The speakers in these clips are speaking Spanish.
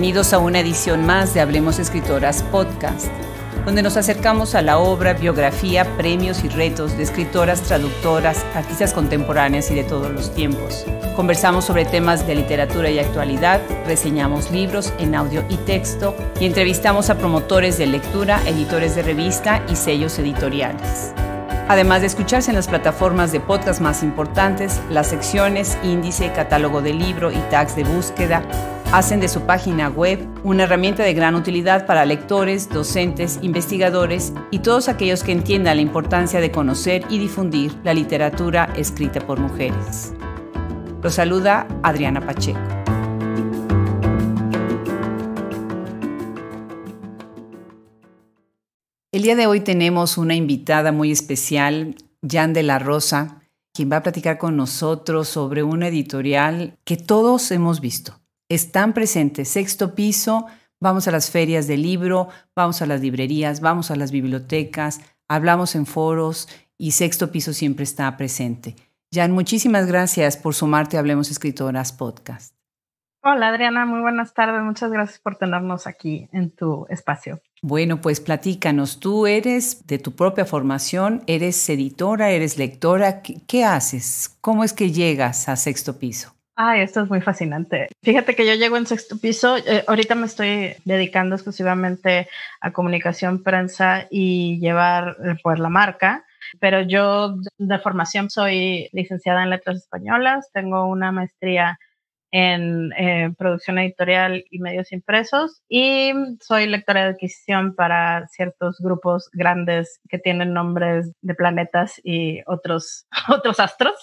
Bienvenidos a una edición más de Hablemos Escritoras Podcast, donde nos acercamos a la obra, biografía, premios y retos de escritoras, traductoras, artistas contemporáneas y de todos los tiempos. Conversamos sobre temas de literatura y actualidad, reseñamos libros en audio y texto y entrevistamos a promotores de lectura, editores de revista y sellos editoriales. Además de escucharse en las plataformas de podcast más importantes, las secciones, índice, catálogo de libro y tags de búsqueda hacen de su página web una herramienta de gran utilidad para lectores, docentes, investigadores y todos aquellos que entiendan la importancia de conocer y difundir la literatura escrita por mujeres. Los saluda Adriana Pacheco. El día de hoy tenemos una invitada muy especial, Jan de la Rosa, quien va a platicar con nosotros sobre una editorial que todos hemos visto. Están presentes sexto piso, vamos a las ferias de libro, vamos a las librerías, vamos a las bibliotecas, hablamos en foros y sexto piso siempre está presente. Jan, muchísimas gracias por sumarte a Hablemos Escritoras Podcast. Hola Adriana, muy buenas tardes. Muchas gracias por tenernos aquí en tu espacio. Bueno, pues platícanos, tú eres de tu propia formación, eres editora, eres lectora, ¿qué, haces? ¿Cómo es que llegas a sexto piso? Ay, esto es muy fascinante. Fíjate que yo llego en sexto piso, eh, ahorita me estoy dedicando exclusivamente a comunicación, prensa y llevar eh, pues la marca, pero yo de formación soy licenciada en letras españolas, tengo una maestría en eh, producción editorial y medios impresos y soy lectora de adquisición para ciertos grupos grandes que tienen nombres de planetas y otros, otros astros.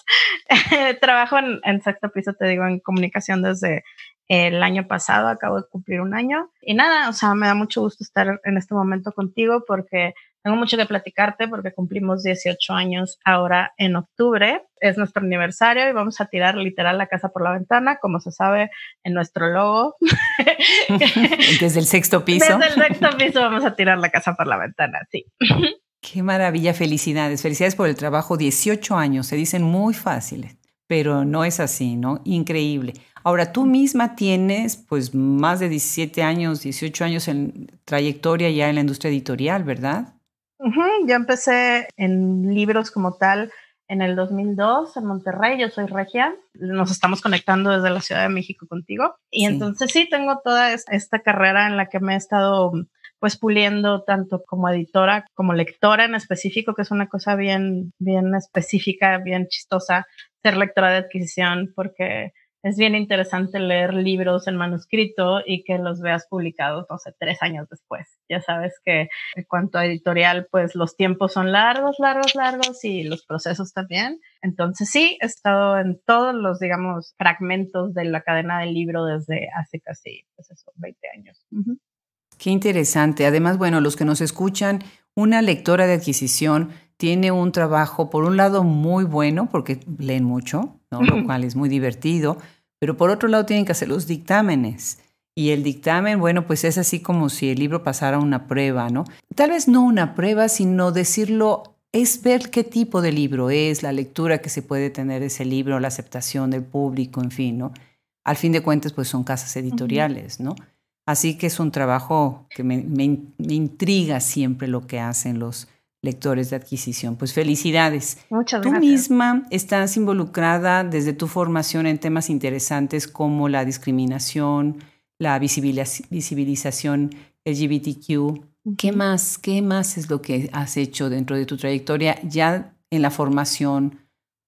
Trabajo en, en sexto piso, te digo, en comunicación desde el año pasado, acabo de cumplir un año. Y nada, o sea, me da mucho gusto estar en este momento contigo porque tengo mucho que platicarte porque cumplimos 18 años ahora en octubre. Es nuestro aniversario y vamos a tirar literal la casa por la ventana, como se sabe en nuestro logo. Desde el sexto piso. Desde el sexto piso vamos a tirar la casa por la ventana, sí. Qué maravilla, felicidades. Felicidades por el trabajo. 18 años, se dicen muy fáciles, pero no es así, ¿no? Increíble. Ahora, tú misma tienes pues más de 17 años, 18 años en trayectoria ya en la industria editorial, ¿verdad? Yo empecé en libros como tal en el 2002 en Monterrey, yo soy regia, nos estamos conectando desde la Ciudad de México contigo y entonces sí tengo toda esta carrera en la que me he estado pues puliendo tanto como editora como lectora en específico, que es una cosa bien, bien específica, bien chistosa, ser lectora de adquisición, porque es bien interesante leer libros en manuscrito y que los veas publicados, no sé, tres años después. Ya sabes que en cuanto a editorial, pues los tiempos son largos, largos, largos y los procesos también. Entonces sí, he estado en todos los, digamos, fragmentos de la cadena del libro desde hace casi, pues eso, 20 años. Qué interesante. Además, bueno, los que nos escuchan, una lectora de adquisición tiene un trabajo, por un lado, muy bueno, porque leen mucho, lo cual es muy divertido, pero por otro lado tienen que hacer los dictámenes. Y el dictamen, bueno, pues es así como si el libro pasara una prueba, ¿no? Tal vez no una prueba, sino decirlo, es ver qué tipo de libro es, la lectura que se puede tener ese libro, la aceptación del público, en fin, ¿no? Al fin de cuentas, pues son casas editoriales, ¿no? Así que es un trabajo que me, me, me intriga siempre lo que hacen los, lectores de adquisición. Pues felicidades. Muchas gracias. Tú misma estás involucrada desde tu formación en temas interesantes como la discriminación, la visibilización LGBTQ. ¿Qué más? ¿Qué más es lo que has hecho dentro de tu trayectoria ya en la formación,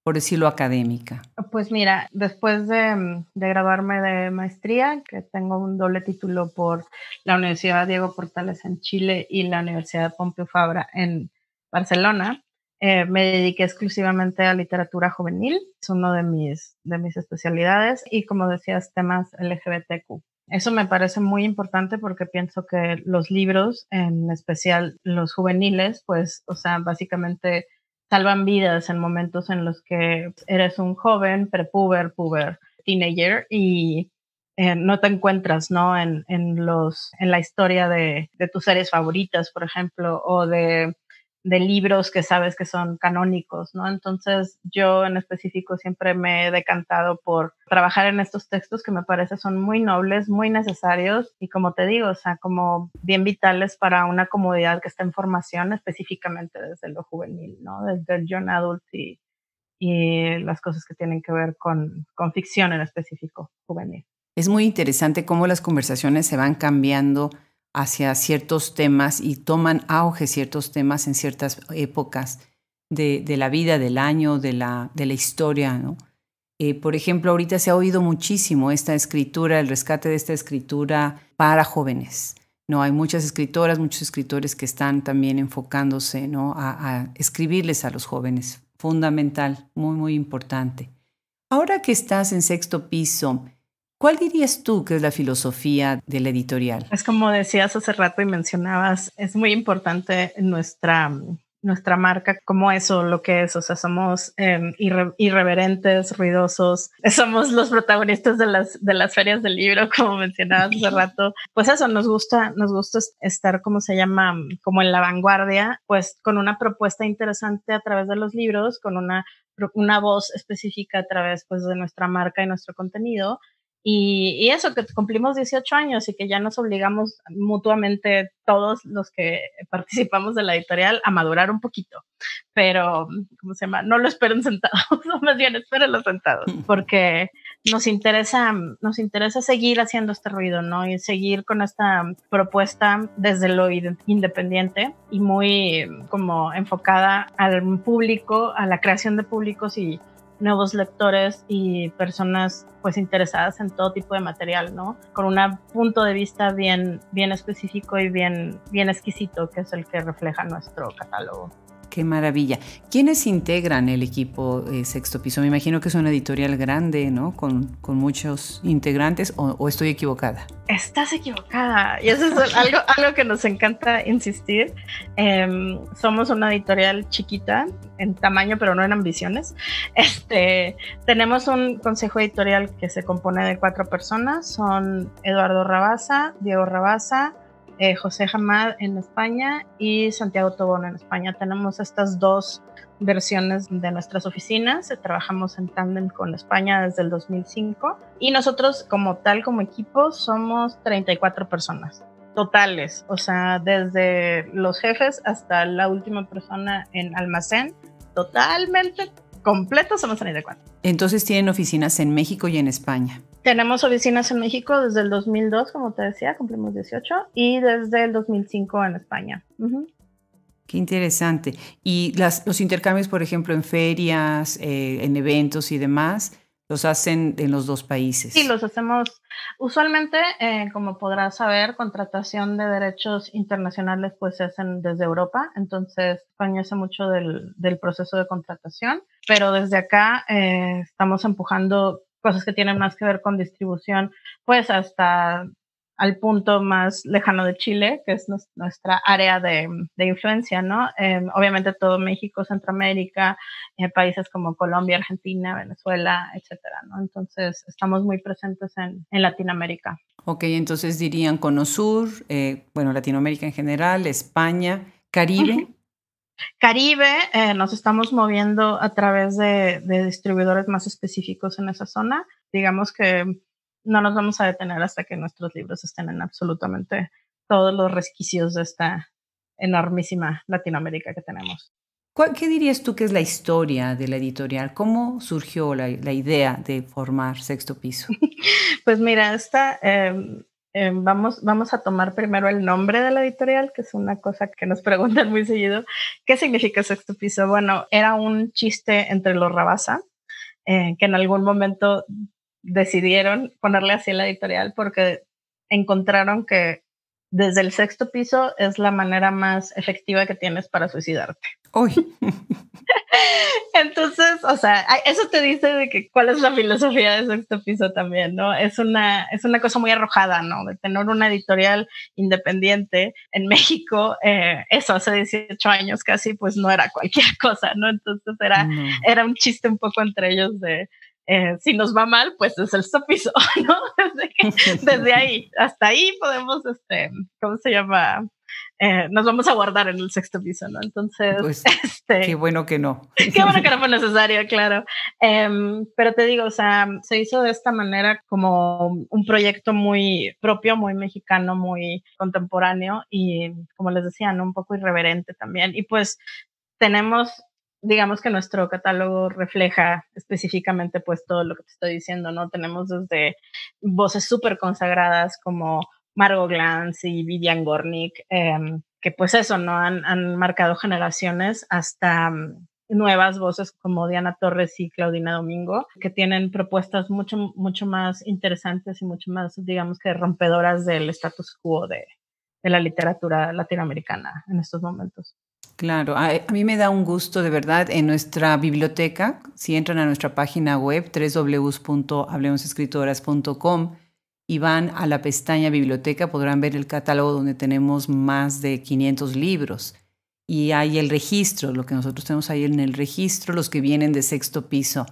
por decirlo académica? Pues mira, después de, de, graduarme de maestría, que tengo un doble título por la Universidad Diego Portales en Chile y la Universidad Pompeu Fabra en Barcelona. Eh, me dediqué exclusivamente a literatura juvenil, es uno de mis, de mis especialidades, y como decías, temas LGBTQ. Eso me parece muy importante porque pienso que los libros, en especial los juveniles, pues, o sea, básicamente salvan vidas en momentos en los que eres un joven, prepuber, puber, teenager y eh, no te encuentras, ¿no? En, en, los, en la historia de, de tus series favoritas, por ejemplo, o de de libros que sabes que son canónicos, ¿no? Entonces yo en específico siempre me he decantado por trabajar en estos textos que me parece son muy nobles, muy necesarios y como te digo, o sea, como bien vitales para una comunidad que está en formación específicamente desde lo juvenil, ¿no? Desde el young adult y, y las cosas que tienen que ver con, con ficción en específico juvenil. Es muy interesante cómo las conversaciones se van cambiando hacia ciertos temas y toman auge ciertos temas en ciertas épocas de, la vida, del año, de la, de la historia. ¿no? Eh, por ejemplo, ahorita se ha oído muchísimo esta escritura, el rescate de esta escritura para jóvenes. No, hay muchas escritoras, muchos escritores que están también enfocándose ¿no? a, a escribirles a los jóvenes. Fundamental, muy, muy importante. Ahora que estás en sexto piso, ¿Cuál dirías tú que es la filosofía de la editorial? Es como decías hace rato y mencionabas, es muy importante nuestra, nuestra marca como eso, lo que es, o sea, somos em, irreverentes, ruidosos, somos los protagonistas de las, de las ferias del libro, como mencionabas hace rato. Pues eso, nos gusta, nos gusta estar, como se llama, como en la vanguardia, pues con una propuesta interesante a través de los libros, con una, una voz específica a través pues de nuestra marca y nuestro contenido y, eso, que cumplimos 18 años y que ya nos obligamos mutuamente todos los que participamos de la editorial a madurar un poquito. Pero, ¿cómo se llama? No lo esperen sentados, más bien espérenlo sentados, porque nos interesa, nos interesa seguir haciendo este ruido, ¿no? Y seguir con esta propuesta desde lo independiente y muy como enfocada al público, a la creación de públicos y nuevos lectores y personas pues interesadas en todo tipo de material, ¿no? Con un punto de vista bien, bien específico y bien, bien exquisito, que es el que refleja nuestro catálogo. Qué maravilla. ¿Quiénes integran el equipo eh, Sexto Piso? Me imagino que es una editorial grande, ¿no? Con, muchos integrantes, o, estoy equivocada? Estás equivocada. Y eso es algo, algo que nos encanta insistir. Em, somos una editorial chiquita en tamaño, pero no en ambiciones. Este, tenemos un consejo editorial que se compone de cuatro personas. Son Eduardo Rabasa, Diego Rabasa, eh, José Hamad en España y Santiago Tobón en España. Tenemos estas dos versiones de nuestras oficinas. Trabajamos en tándem con España desde el 2005 y nosotros como tal, como equipo, somos 34 personas totales, o sea, desde los jefes hasta la última persona en almacén, totalmente completos somos 34. Entonces tienen oficinas en México y en España. Tenemos oficinas en México desde el 2002, como te decía, cumplimos 18, y desde el 2005 en España. Qué interesante. Y las, los intercambios, por ejemplo, en ferias, eh, en eventos y demás, los hacen en los dos países. Sí, los hacemos usualmente, eh, como podrás saber, contratación de derechos internacionales pues se hacen desde Europa, entonces España hace mucho del, del proceso de contratación, pero desde acá eh, estamos empujando cosas que tienen más que ver con distribución, pues hasta al punto más lejano de Chile, que es nuestra área de, influencia, ¿no? Em, obviamente todo México, Centroamérica, eh, países como Colombia, Argentina, Venezuela, etcétera, ¿no? Entonces estamos muy presentes en, Latinoamérica. Ok, entonces dirían Cono Sur, eh, bueno, Latinoamérica en general, España, Caribe. Caribe, eh, nos estamos moviendo a través de, distribuidores más específicos en esa zona. Digamos que no nos vamos a detener hasta que nuestros libros estén en absolutamente todos los resquicios de esta enormísima Latinoamérica que tenemos. ¿Qué dirías tú que es la historia de la editorial? ¿Cómo surgió la, idea de formar Sexto Piso? pues mira, esta em, Em, vamos, vamos a tomar primero el nombre de la editorial, que es una cosa que nos preguntan muy seguido. ¿Qué significa sexto piso? Bueno, era un chiste entre los Rabasa, eh, que en algún momento decidieron ponerle así la editorial porque encontraron que desde el sexto piso es la manera más efectiva que tienes para suicidarte. Uy. Entonces, o sea, eso te dice de que cuál es la filosofía de sexto piso también, ¿no? Es una, es una cosa muy arrojada, ¿no? De tener una editorial independiente en México, eh, eso hace 18 años casi, pues no era cualquier cosa, ¿no? Entonces era, era un chiste un poco entre ellos de, eh, si nos va mal, pues es el piso, ¿no? Desde, desde, ahí, hasta ahí podemos, este, ¿cómo se llama? Eh, nos vamos a guardar en el sexto piso, ¿no? Entonces, pues, este, qué bueno que no. Qué bueno que no fue necesario, claro. Em, pero te digo, o sea, se hizo de esta manera como un proyecto muy propio, muy mexicano, muy contemporáneo y, como les decía, ¿no? un poco irreverente también. Y pues tenemos digamos que nuestro catálogo refleja específicamente pues todo lo que te estoy diciendo, ¿no? Tenemos desde voces súper consagradas como Margot Glantz y Vivian Gornick, em, que pues eso, ¿no? Han, han marcado generaciones hasta mm, nuevas voces como Diana Torres y Claudina Domingo, que tienen propuestas mucho, mucho más interesantes y mucho más, digamos que rompedoras del status quo de, de la literatura latinoamericana en estos momentos. Claro, a, mí me da un gusto de verdad en nuestra biblioteca, si entran a nuestra página web www.hablemosescritoras.com y van a la pestaña biblioteca, podrán ver el catálogo donde tenemos más de 500 libros. Y hay el registro, lo que nosotros tenemos ahí en el registro, los que vienen de sexto piso.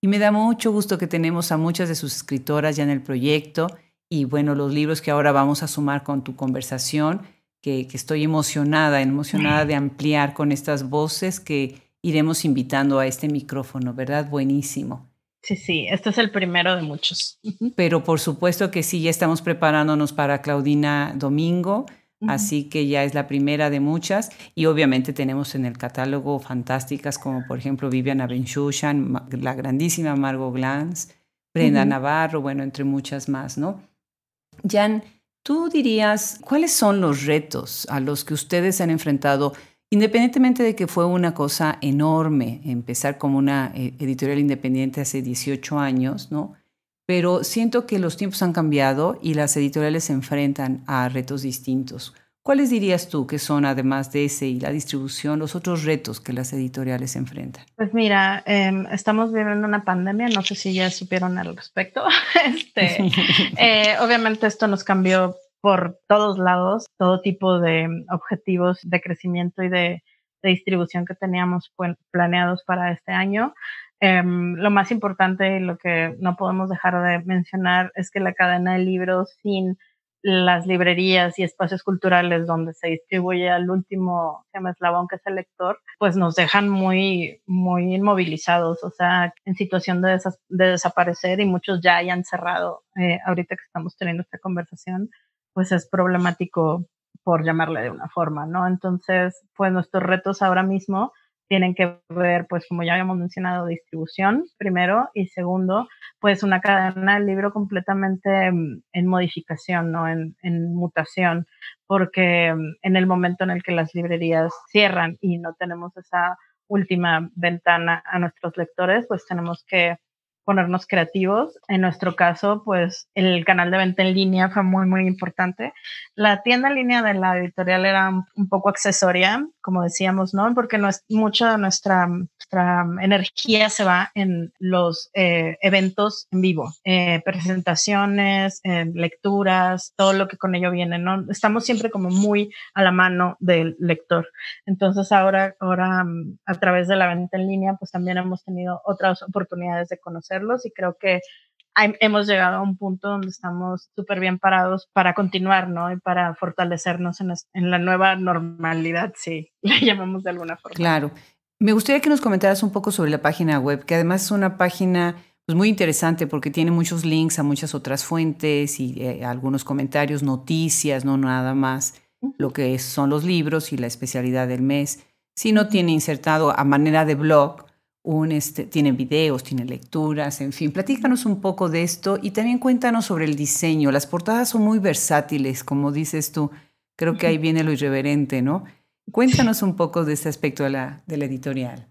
Y me da mucho gusto que tenemos a muchas de sus escritoras ya en el proyecto y bueno, los libros que ahora vamos a sumar con tu conversación, que, que estoy emocionada, emocionada de ampliar con estas voces que iremos invitando a este micrófono, ¿verdad? Buenísimo. Sí, sí, este es el primero de muchos. Pero por supuesto que sí, ya estamos preparándonos para Claudina Domingo, así que ya es la primera de muchas. Y obviamente tenemos en el catálogo fantásticas como por ejemplo Viviana Benchushan, la grandísima Margot Glantz, Brenda Navarro, bueno, entre muchas más, ¿no? Jan, tú dirías, ¿cuáles son los retos a los que ustedes se han enfrentado Independientemente de que fue una cosa enorme empezar como una eh, editorial independiente hace 18 años, ¿no? Pero siento que los tiempos han cambiado y las editoriales se enfrentan a retos distintos. ¿Cuáles dirías tú que son, además de ese y la distribución, los otros retos que las editoriales enfrentan? Pues mira, em, estamos viviendo una pandemia, no sé si ya supieron al respecto. este, eh, obviamente esto nos cambió por todos lados todo tipo de objetivos de crecimiento y de, distribución que teníamos planeados para este año. Em, lo más importante y lo que no podemos dejar de mencionar es que la cadena de libros sin las librerías y espacios culturales donde se distribuye al último eslabón que es el lector, pues nos dejan muy, muy inmovilizados, o sea, en situación de, desaparecer y muchos ya hayan cerrado eh, ahorita que estamos teniendo esta conversación pues es problemático por llamarle de una forma, ¿no? Entonces, pues nuestros retos ahora mismo tienen que ver, pues como ya habíamos mencionado, distribución primero y segundo, pues una cadena del libro completamente mm, en modificación, ¿no? En, en, mutación, porque mm, en el momento en el que las librerías cierran y no tenemos esa última ventana a nuestros lectores, pues tenemos que ponernos creativos. En nuestro caso, pues el canal de venta en línea fue muy, muy importante. La tienda en línea de la editorial era un poco accesoria, como decíamos, ¿no? Porque no es, mucha de nuestra, nuestra energía se va en los eh, eventos en vivo, eh, presentaciones, lecturas, todo lo que con ello viene, ¿no? Estamos siempre como muy a la mano del lector. Entonces ahora, ahora mm, a través de la venta en línea, pues también hemos tenido otras oportunidades de conocerlos y creo que hemos llegado a un punto donde estamos súper bien parados para continuar, ¿no? Y para fortalecernos en, en, la nueva normalidad, sí, la llamamos de alguna forma. Claro. Me gustaría que nos comentaras un poco sobre la página web, que además es una página pues, muy interesante porque tiene muchos links a muchas otras fuentes y eh, algunos comentarios, noticias, no nada más lo que son los libros y la especialidad del mes, sino tiene insertado a manera de blog un, este, tiene videos, tiene lecturas, en fin. Platícanos un poco de esto y también cuéntanos sobre el diseño. Las portadas son muy versátiles, como dices tú. Creo que ahí viene lo irreverente, ¿no? Cuéntanos un poco de este aspecto de la, de la editorial.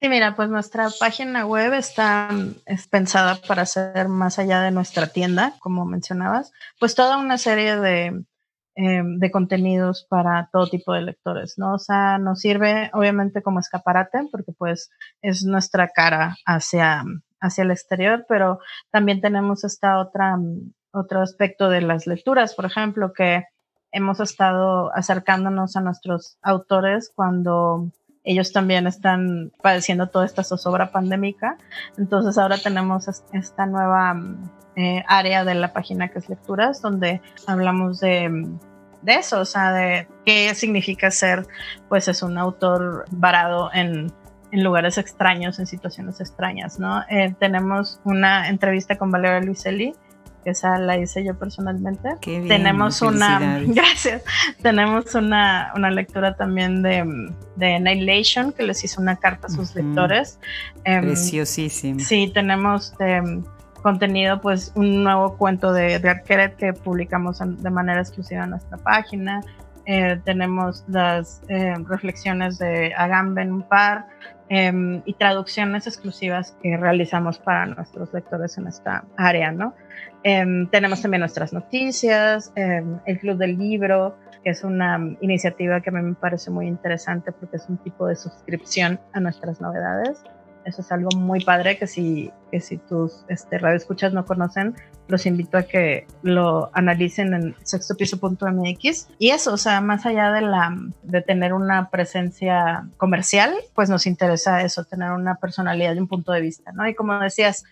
Sí, mira, pues nuestra página web está es pensada para ser más allá de nuestra tienda, como mencionabas, pues toda una serie de, eh, de contenidos para todo tipo de lectores, ¿no? O sea, nos sirve obviamente como escaparate porque pues es nuestra cara hacia, hacia el exterior, pero también tenemos esta otra, otro aspecto de las lecturas, por ejemplo, que hemos estado acercándonos a nuestros autores cuando ellos también están padeciendo toda esta zozobra pandémica. Entonces ahora tenemos esta nueva eh, área de la página que es lecturas, donde hablamos de de eso, o sea, de qué significa ser, pues es un autor varado en, lugares extraños, en situaciones extrañas, ¿no? Eh, tenemos una entrevista con Valeria Luiselli, esa la hice yo personalmente. Qué bien, tenemos una, gracias, tenemos una, una lectura también de, de Annihilation, que les hizo una carta a sus lectores. Em, Preciosísimo. Sí, tenemos em, contenido, pues un nuevo cuento de, de Arqueret que publicamos de manera exclusiva en nuestra página. Eh, tenemos las eh, reflexiones de Agamben, un par, em, y traducciones exclusivas que realizamos para nuestros lectores en esta área, ¿no? Em, tenemos también nuestras noticias, em, el Club del Libro, que es una iniciativa que a mí me parece muy interesante porque es un tipo de suscripción a nuestras novedades. Eso es algo muy padre que si, que si tus este, radioescuchas no conocen, los invito a que lo analicen en sextopiso.mx. Y eso, o sea, más allá de, la, de tener una presencia comercial, pues nos interesa eso, tener una personalidad y un punto de vista, ¿no? Y como decías,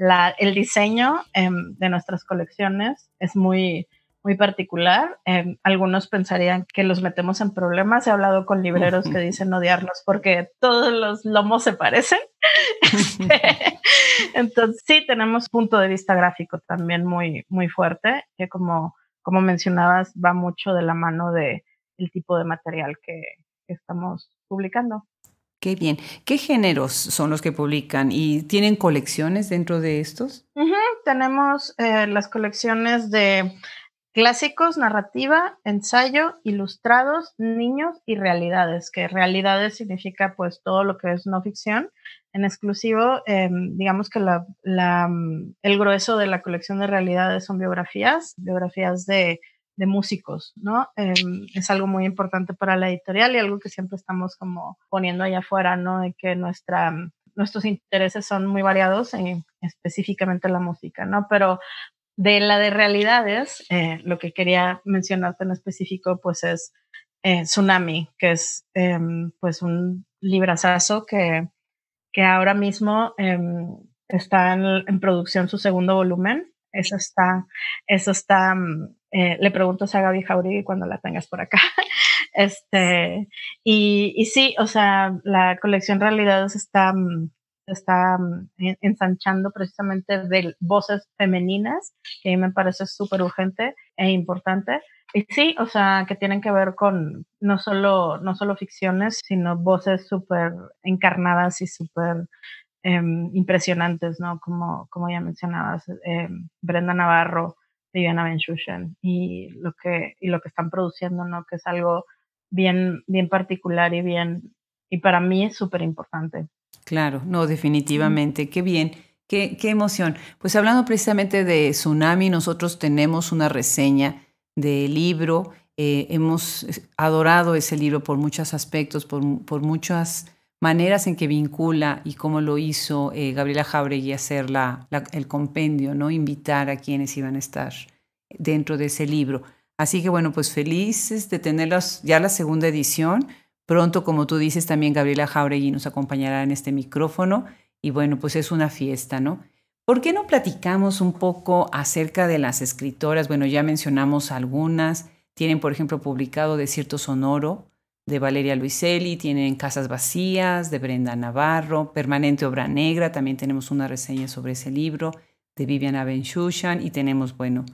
la, el diseño em, de nuestras colecciones es muy, muy particular. Em, algunos pensarían que los metemos en problemas. He hablado con libreros que dicen odiarlos porque todos los lomos se parecen. Entonces, sí, tenemos punto de vista gráfico también muy, muy fuerte, que como, como mencionabas, va mucho de la mano de el tipo de material que, estamos publicando. Qué bien. ¿Qué géneros son los que publican y tienen colecciones dentro de estos? Tenemos eh, las colecciones de Clásicos, narrativa, ensayo, ilustrados, niños y realidades, que realidades significa pues todo lo que es no ficción. En exclusivo, em, digamos que mm, el grueso de la colección de realidades son biografías, biografías de, de músicos, ¿no? Em, es algo muy importante para la editorial y algo que siempre estamos como poniendo allá afuera, ¿no? De que nuestra nuestros intereses son muy variados, en, específicamente la música, ¿no? Pero de la de realidades, eh, lo que quería mencionarte en específico, pues es eh, Tsunami, que es em, pues un librazazo que, que ahora mismo em, está en, producción su segundo volumen. Eso está, eso está, mm, eh, le pregunto a Gaby Jauregui cuando la tengas por acá. este, y, y sí, o sea, la colección Realidades está, mm, está mm, ensanchando precisamente de voces femeninas, que a mí me parece súper urgente e importante. Y sí, o sea, que tienen que ver con no solo, no solo ficciones, sino voces súper encarnadas y súper em, impresionantes, ¿no? Como, como ya mencionabas, em, Brenda Navarro, Viviana Benchushen y lo que, y lo que están produciendo, ¿no? Que es algo bien, bien particular y bien, y para mí es súper importante. Claro, no, definitivamente, qué bien. Qué, qué, emoción. Pues hablando precisamente de Tsunami, nosotros tenemos una reseña del libro. Eh, hemos adorado ese libro por muchos aspectos, por, por, muchas maneras en que vincula y cómo lo hizo eh, Gabriela Jauregui hacer la, el compendio, ¿no? invitar a quienes iban a estar dentro de ese libro. Así que bueno, pues felices de tenerlos ya la segunda edición. Pronto, como tú dices, también Gabriela Jauregui nos acompañará en este micrófono y bueno, pues es una fiesta, ¿no? ¿Por qué no platicamos un poco acerca de las escritoras? Bueno, ya mencionamos algunas. Tienen, por ejemplo, publicado Desierto Sonoro de Valeria Luiselli, tienen Casas Vacías de Brenda Navarro, Permanente Obra Negra, también tenemos una reseña sobre ese libro de Viviana Benchushan y tenemos, bueno,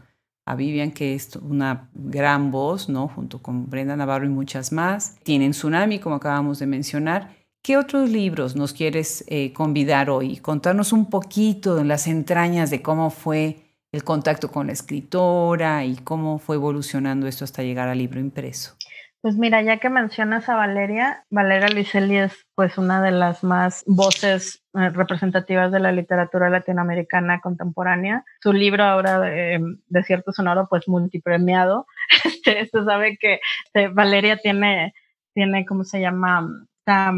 a Vivian, que es una gran voz, ¿no? Junto con Brenda Navarro y muchas más. Tienen Tsunami, como acabamos de mencionar. ¿Qué otros libros nos quieres eh, convidar hoy? Contarnos un poquito en las entrañas de cómo fue el contacto con la escritora y cómo fue evolucionando esto hasta llegar al libro impreso. Pues mira, ya que mencionas a Valeria, Valeria Licelli es pues una de las más voces eh, representativas de la literatura latinoamericana contemporánea. Su libro ahora de, Desierto Sonoro, pues multipremiado. Este, esto sabe que este, Valeria tiene, tiene, ¿cómo se llama? Esta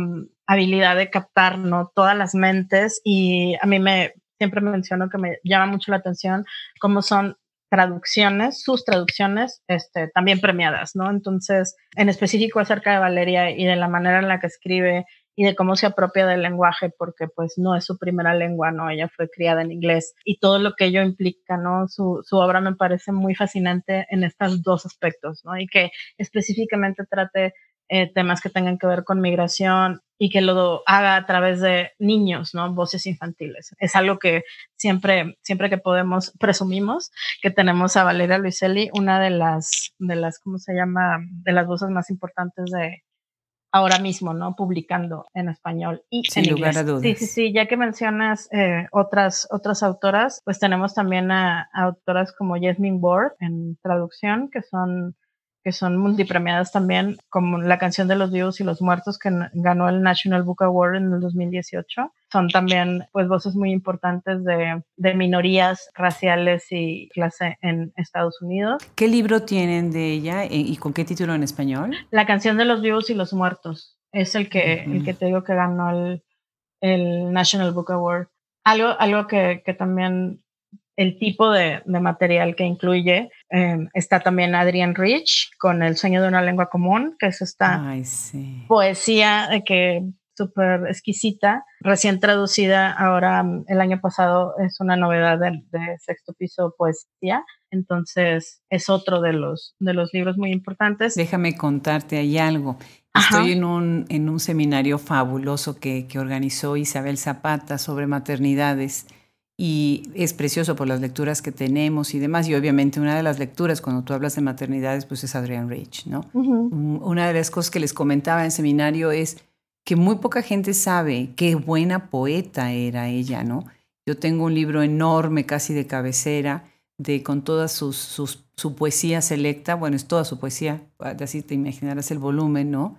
habilidad de captar, ¿no? Todas las mentes y a mí me, siempre menciono que me llama mucho la atención cómo son traducciones, sus traducciones, este, también premiadas, ¿no? Entonces, en específico acerca de Valeria y de la manera en la que escribe y de cómo se apropia del lenguaje, porque pues no es su primera lengua, ¿no? Ella fue criada en inglés y todo lo que ello implica, ¿no? Su, su obra me parece muy fascinante en estos dos aspectos, ¿no? Y que específicamente trate eh, temas que tengan que ver con migración y que lo haga a través de niños, ¿no? Voces infantiles. Es algo que siempre, siempre que podemos, presumimos que tenemos a Valeria Luiselli, una de las, de las, ¿cómo se llama? De las voces más importantes de, ahora mismo, ¿no? Publicando en español y Sin en lugar inglés. a dudas. Sí, sí, sí, ya que mencionas eh, otras, otras autoras, pues tenemos también a, a autoras como Jasmine Ward en traducción, que son que son multipremiadas también, como la canción de los vivos y los muertos que ganó el National Book Award en el 2018. Son también pues voces muy importantes de, de minorías raciales y clase en Estados Unidos. ¿Qué libro tienen de ella eh, y con qué título en español? La canción de los vivos y los muertos es el que, uh -huh. el que te digo que ganó el, el National Book Award. Algo, algo que, que también el tipo de, de, material que incluye. Eh, está también Adrian Rich con El sueño de una lengua común, que es esta Ay, sí. poesía que súper exquisita, recién traducida ahora el año pasado, es una novedad de, de, sexto piso poesía. Entonces es otro de los, de los libros muy importantes. Déjame contarte ahí algo. Ajá. Estoy en un, en un seminario fabuloso que, que organizó Isabel Zapata sobre maternidades y es precioso por las lecturas que tenemos y demás. Y obviamente una de las lecturas cuando tú hablas de maternidades pues es Adrienne Rich, ¿no? Uh -huh. Una de las cosas que les comentaba en seminario es que muy poca gente sabe qué buena poeta era ella, ¿no? Yo tengo un libro enorme, casi de cabecera, de con toda sus, sus, su poesía selecta, bueno, es toda su poesía, así te imaginarás el volumen, ¿no?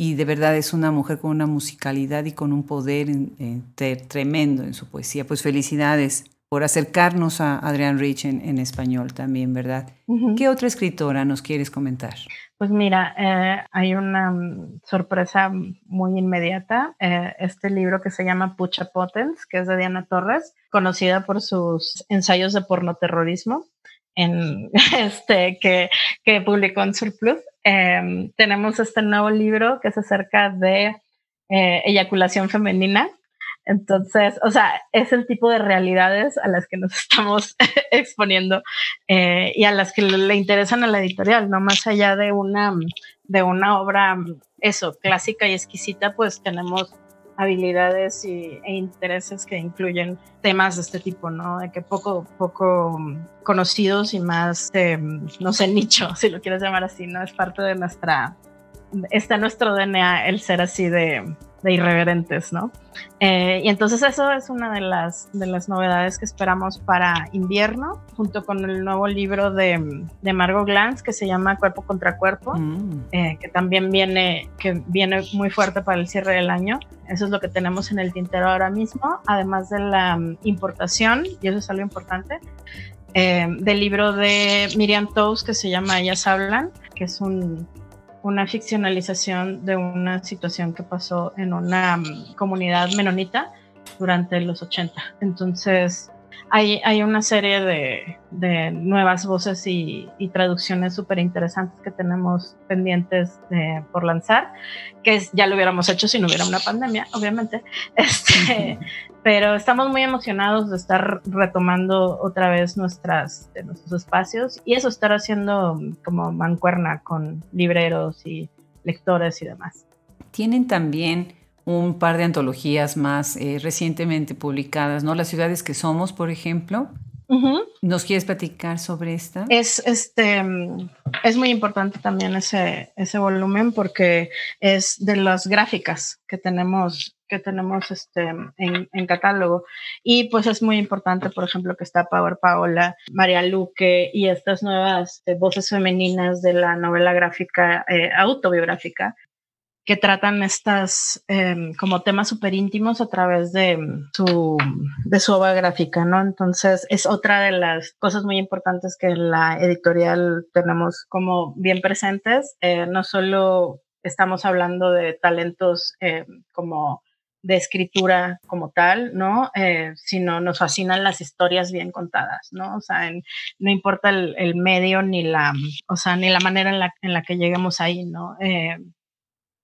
Y de verdad es una mujer con una musicalidad y con un poder en, en, tremendo en su poesía. Pues felicidades por acercarnos a Adrián Rich en, en español también, ¿verdad? Uh -huh. ¿Qué otra escritora nos quieres comentar? Pues mira, eh, hay una um, sorpresa muy inmediata. Eh, este libro que se llama Pucha Potens, que es de Diana Torres, conocida por sus ensayos de pornoterrorismo. En este que, que publicó en Surplus. Eh, tenemos este nuevo libro que es acerca de eh, eyaculación femenina. Entonces, o sea, es el tipo de realidades a las que nos estamos exponiendo eh, y a las que le interesan a la editorial, no más allá de una, de una obra, eso, clásica y exquisita, pues tenemos habilidades y, e intereses que incluyen temas de este tipo, ¿no? De que poco, poco conocidos y más, eh, no sé, nicho, si lo quieres llamar así, ¿no? Es parte de nuestra, está nuestro DNA el ser así de, de irreverentes, ¿no? Eh, y entonces eso es una de las, de las novedades que esperamos para invierno, junto con el nuevo libro de, de Margot Glantz que se llama Cuerpo contra Cuerpo, Mm. eh, que también viene, que viene muy fuerte para el cierre del año. Eso es lo que tenemos en el tintero ahora mismo, además de la um, importación, y eso es algo importante, eh, del libro de Miriam Toews que se llama Ellas Hablan, que es un, una ficcionalización de una situación que pasó en una um, comunidad menonita durante los 80. Entonces, hay, hay una serie de, de nuevas voces y, y traducciones súper interesantes que tenemos pendientes de, por lanzar, que es, ya lo hubiéramos hecho si no hubiera una pandemia, obviamente. Este, pero estamos muy emocionados de estar retomando otra vez nuestras, nuestros espacios y eso, estar haciendo como mancuerna con libreros y lectores y demás. Tienen también un par de antologías más eh, recientemente publicadas, ¿no? Las ciudades que somos, por ejemplo. Uh -huh. ¿Nos quieres platicar sobre esta? Es, este, es muy importante también ese, ese volumen porque es de las gráficas que tenemos que tenemos este, en, en, catálogo. Y pues es muy importante, por ejemplo, que está Power Paola, María Luque y estas nuevas eh, voces femeninas de la novela gráfica eh, autobiográfica que tratan estas eh, como temas súper íntimos a través de su, de su obra gráfica, ¿no? Entonces es otra de las cosas muy importantes que en la editorial tenemos como bien presentes. Eh, no solo estamos hablando de talentos eh, como de escritura como tal, ¿no? Eh, sino nos fascinan las historias bien contadas, ¿no? O sea, en, no importa el, el, medio ni la, o sea, ni la manera en la, en la que lleguemos ahí, ¿no? Eh,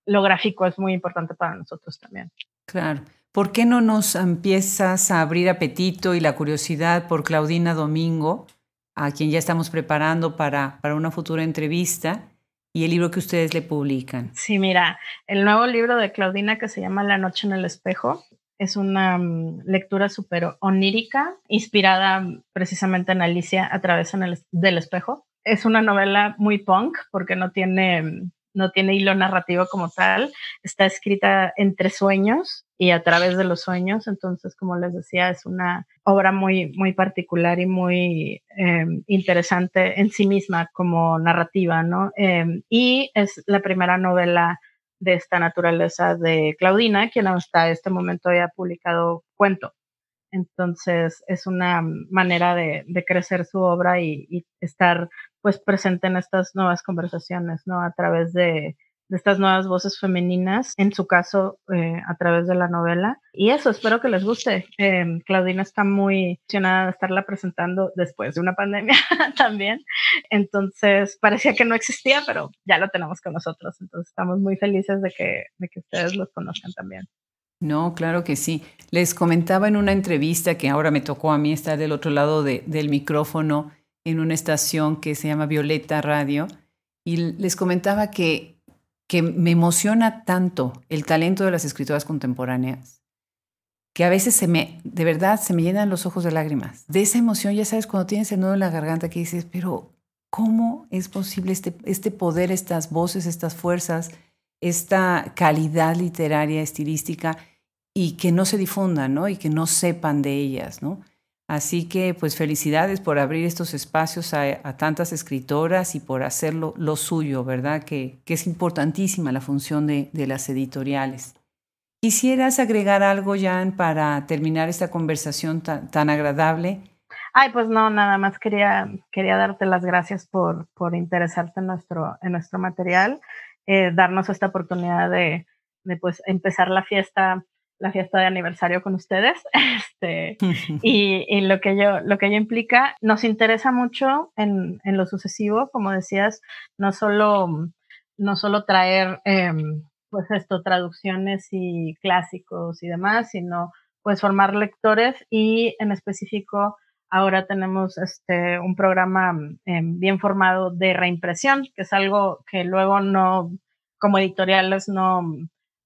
lo gráfico es muy importante para nosotros también. Claro. ¿Por qué no nos empiezas a abrir apetito y la curiosidad por Claudina Domingo, a quien ya estamos preparando para, para una futura entrevista? y el libro que ustedes le publican. Sí, mira, el nuevo libro de Claudina que se llama La noche en el espejo es una mm, lectura súper onírica, inspirada mm, precisamente en Alicia a través del espejo. Es una novela muy punk porque no tiene mm, no tiene hilo narrativo como tal, está escrita entre sueños y a través de los sueños, entonces, como les decía, es una obra muy, muy particular y muy em, interesante en sí misma como narrativa, ¿no? Em, y es la primera novela de esta naturaleza de Claudina, quien hasta este momento ya ha publicado cuento. Entonces es una manera de, crecer su obra y, estar pues presente en estas nuevas conversaciones, ¿no? A través de, estas nuevas voces femeninas, en su caso eh, a través de la novela. Y eso, espero que les guste. Em, Claudina está muy emocionada de estarla presentando después de una pandemia también. Entonces parecía que no existía, pero ya lo tenemos con nosotros. Entonces estamos muy felices de que, de que ustedes los conozcan también. No, claro que sí. Les comentaba en una entrevista que ahora me tocó a mí estar del otro lado del micrófono en una estación que se llama Violeta Radio y les comentaba que, que me emociona tanto el talento de las escritoras contemporáneas que a veces se me, de verdad, se me llenan los ojos de lágrimas. De esa emoción, ya sabes, cuando tienes el nudo en la garganta que dices, pero ¿cómo es posible este, este poder, estas voces, estas fuerzas, esta calidad literaria, estilística? y que no se difundan, ¿no? Y que no sepan de ellas, ¿no? Así que, pues felicidades por abrir estos espacios a, tantas escritoras y por hacerlo lo suyo, ¿verdad? Que, que es importantísima la función de, de, las editoriales. ¿Quisieras agregar algo, Jan, para terminar esta conversación tan, tan, agradable? Ay, pues no, nada más quería, quería darte las gracias por, por interesarte en nuestro, en nuestro material, eh, darnos esta oportunidad de, de pues, empezar la fiesta la fiesta de aniversario con ustedes. Este, y, lo, que yo, lo que ello implica, nos interesa mucho en, en lo sucesivo, como decías, no solo, no solo traer, em, pues esto, traducciones y clásicos y demás, sino pues formar lectores y en específico ahora tenemos este, un programa em, bien formado de reimpresión, que es algo que luego no, como editoriales no,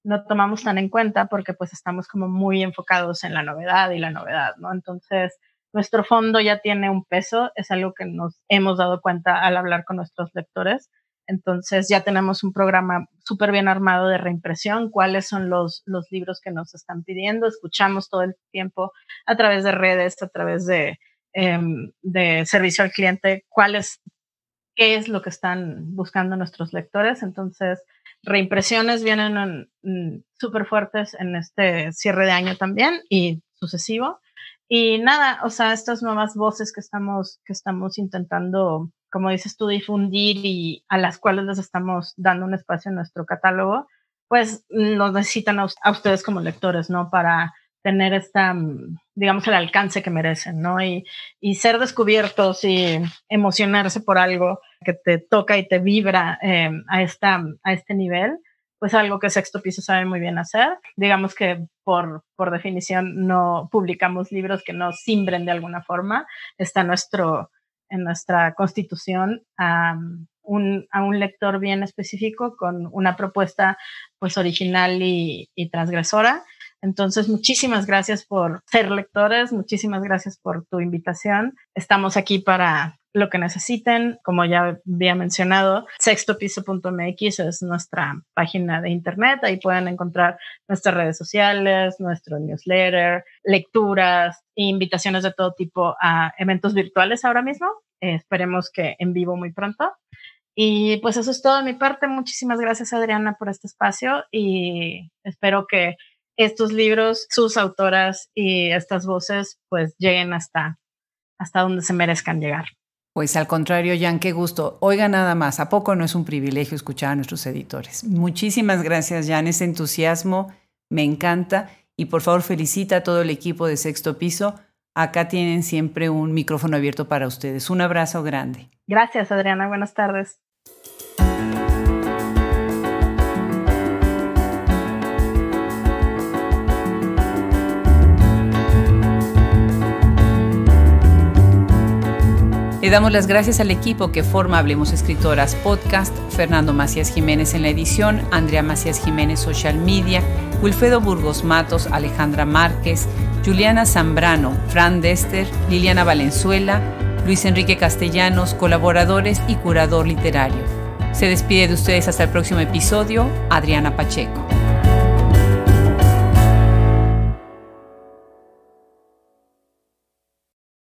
no tomamos tan en cuenta porque pues estamos como muy enfocados en la novedad y la novedad, ¿no? Entonces, nuestro fondo ya tiene un peso, es algo que nos hemos dado cuenta al hablar con nuestros lectores. Entonces ya tenemos un programa súper bien armado de reimpresión, cuáles son los, los libros que nos están pidiendo, escuchamos todo el tiempo a través de redes, a través de, em, de servicio al cliente, cuáles, qué es lo que están buscando nuestros lectores. Entonces, reimpresiones vienen súper fuertes en este cierre de año también y sucesivo. Y nada, o sea, estas nuevas voces que estamos, que estamos intentando, como dices tú, difundir y a las cuales les estamos dando un espacio en nuestro catálogo, pues nos necesitan a, ustedes como lectores, ¿no? Para tener esta, digamos, el alcance que merecen, ¿no? Y, y ser descubiertos y emocionarse por algo que te toca y te vibra em, a, esta, a este nivel, pues algo que Sexto Piso sabe muy bien hacer. Digamos que por, por definición no publicamos libros que no simbren de alguna forma. Está nuestro, en nuestra constitución a, un, a un lector bien específico con una propuesta pues original y transgresora. Entonces, muchísimas gracias por ser lectores, muchísimas gracias por tu invitación. Estamos aquí para lo que necesiten. Como ya había mencionado, sextopiso.mx es nuestra página de internet. Ahí pueden encontrar nuestras redes sociales, nuestro newsletter, lecturas invitaciones de todo tipo a eventos virtuales ahora mismo. Eh, esperemos que en vivo muy pronto. Y pues eso es todo de mi parte. Muchísimas gracias Adriana por este espacio y espero que estos libros, sus autoras y estas voces pues lleguen hasta, hasta donde se merezcan llegar. Pues al contrario, Jan, qué gusto. Oiga nada más, ¿a poco no es un privilegio escuchar a nuestros editores? Muchísimas gracias, Jan. Ese entusiasmo me encanta. Y por favor, felicita a todo el equipo de Sexto Piso. Acá tienen siempre un micrófono abierto para ustedes. Un abrazo grande. Gracias, Adriana. Buenas tardes. Le damos las gracias al equipo que forma Hablemos Escritoras Podcast, Fernando Macías Jiménez en la edición, Andrea Macías Jiménez Social Media, Wilfredo Burgos Matos, Alejandra Márquez, Juliana Zambrano, Fran Dester, Liliana Valenzuela, Luis Enrique Castellanos, colaboradores y curador literario. Se despide de ustedes hasta el próximo episodio, Adriana Pacheco.